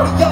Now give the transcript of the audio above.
Oh,